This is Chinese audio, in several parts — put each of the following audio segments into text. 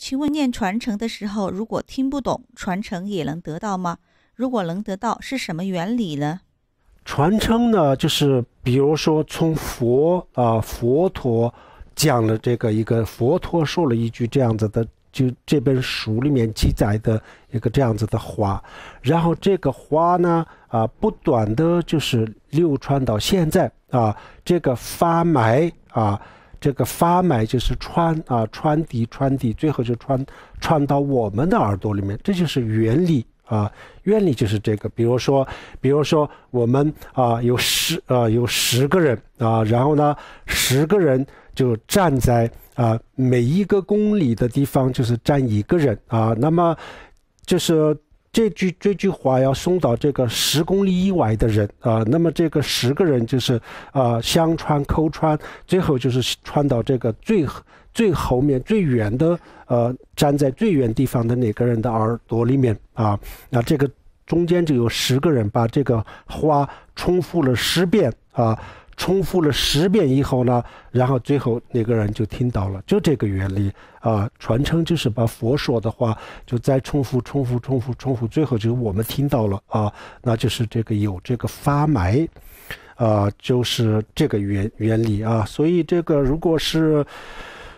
请问念传承的时候，如果听不懂，传承也能得到吗？如果能得到，是什么原理呢？传承呢，就是比如说从佛啊佛陀讲了这个一个佛陀说了一句这样子的，就这本书里面记载的一个这样子的话，然后这个话呢啊不断的就是流传到现在啊，这个发埋啊，这个发脉就是穿啊穿底穿底，最后就穿穿到我们的耳朵里面，这就是原理。啊，原理就是这个。比如说，比如说，我们啊有十啊有十个人啊，然后呢，十个人就站在啊每一个公里的地方，就是站一个人啊。那么，就是这句这句话要送到这个十公里以外的人啊。那么这个十个人就是啊相传口传，最后就是传到这个最。最后面最远的，呃，站在最远地方的那个人的耳朵里面啊，那这个中间就有十个人把这个话重复了十遍啊，重复了十遍以后呢，然后最后那个人就听到了，就这个原理啊，传承就是把佛说的话就再重复、重复、重复、重复，最后就我们听到了啊，那就是这个有这个发埋，啊，就是这个原原理啊，所以这个如果是。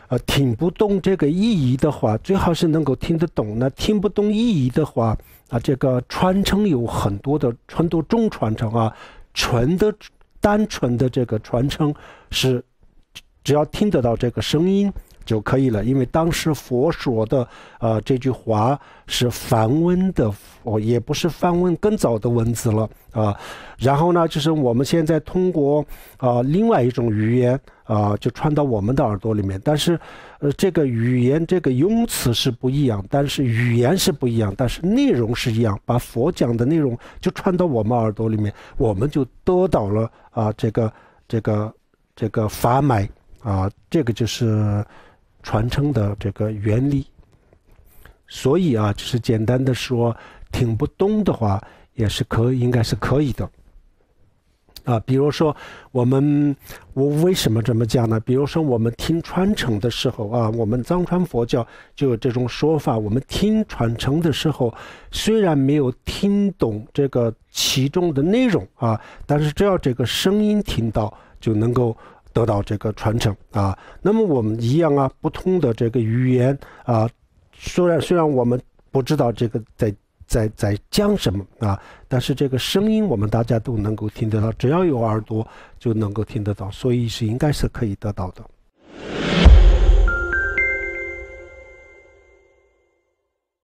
呃，听不懂这个意义的话，最好是能够听得懂。那听不懂意义的话，啊，这个传承有很多的很多种传承啊，纯的、单纯的这个传承是，只要听得到这个声音。就可以了，因为当时佛说的，呃，这句话是梵文的，哦，也不是梵文更早的文字了啊。然后呢，就是我们现在通过啊另外一种语言啊，就传到我们的耳朵里面。但是，呃，这个语言这个用词是不一样，但是语言是不一样，但是内容是一样。把佛讲的内容就传到我们耳朵里面，我们就得到了啊这个这个这个法脉啊，这个就是。传承的这个原理，所以啊，就是简单的说，听不懂的话也是可，应该是可以的。啊，比如说我们，我为什么这么讲呢？比如说我们听传承的时候啊，我们藏传佛教就有这种说法：我们听传承的时候，虽然没有听懂这个其中的内容啊，但是只要这个声音听到，就能够。得到这个传承啊，那么我们一样啊，不同的这个语言啊，虽然虽然我们不知道这个在在在讲什么啊，但是这个声音我们大家都能够听得到，只要有耳朵就能够听得到，所以是应该是可以得到的。